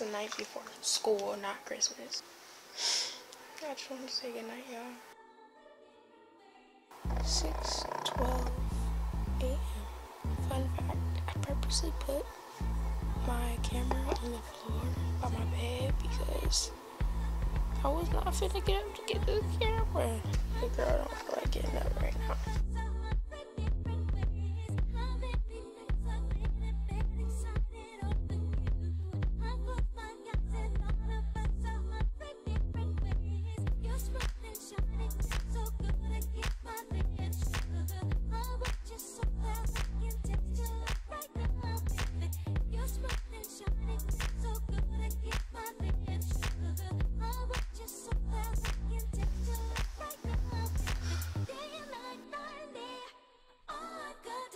Well, not Christmas. I just want to say goodnight, y'all. 6 12 a.m. Fun fact I purposely put my camera on the floor by my bed because I was not finna get up to get the camera. The girl don't feel like getting up right now.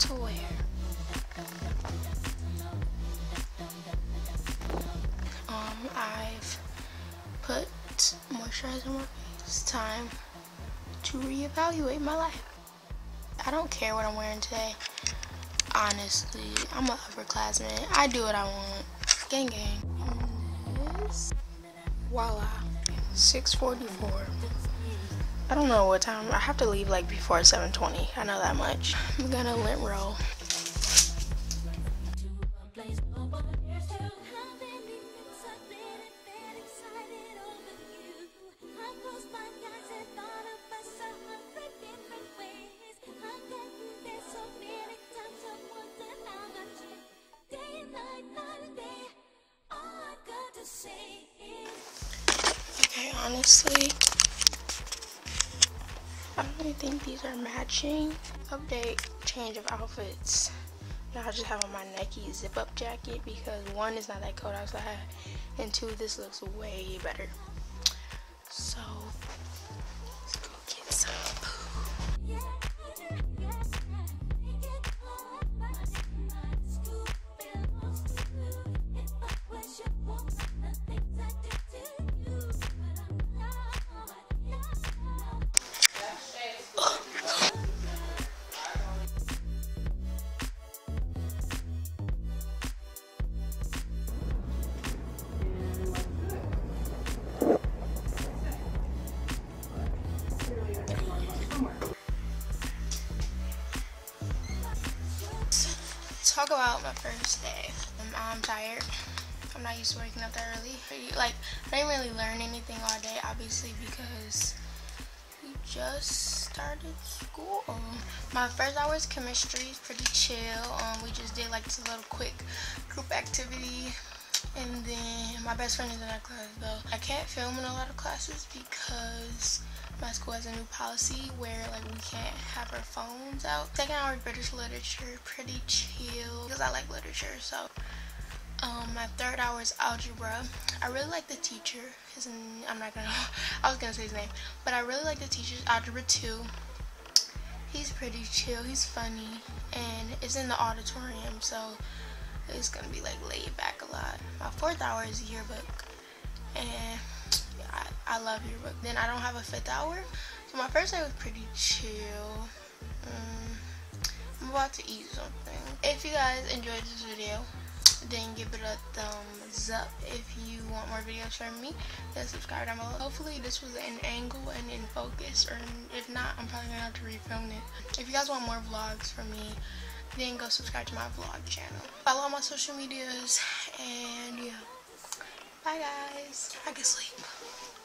to wear? Um, I've put moisturizer on my face. Time to reevaluate my life. I don't care what I'm wearing today. Honestly, I'm an upperclassman. I do what I want. Gang gang. And this, voila. 644. I don't know what time. I have to leave like before 7:20. I know that much. I'm gonna lint roll. Okay, honestly, I think these are matching. Update, change of outfits. Now I just have on my Nike zip up jacket because one is not that cold outside and two this looks way better. So Talk out my first day. Um, I'm tired. I'm not used to waking up that early. Like, I didn't really learn anything all day, obviously, because we just started school. My first hour is chemistry. It's pretty chill. Um, we just did like this little quick group activity. And then my best friend is in that class though. I can't film in a lot of classes because my school has a new policy where like we can't have our phones out. Second hour is British literature, pretty chill because I like literature. So um, my third hour is algebra. I really like the teacher. His I'm not gonna. I was gonna say his name, but I really like the teacher's algebra two. He's pretty chill. He's funny, and it's in the auditorium, so it's gonna be like laid back a lot. My fourth hour is yearbook, and I, I love yearbook. Then I don't have a fifth hour, so my first day was pretty chill. Um, I'm about to eat something. If you guys enjoyed this video, then give it a thumbs up. If you want more videos from me, then subscribe down below. Hopefully this was an angle and in focus, or if not, I'm probably gonna have to refilm it. If you guys want more vlogs from me, then go subscribe to my vlog channel. Follow all my social medias, and yeah. Bye guys. I can sleep.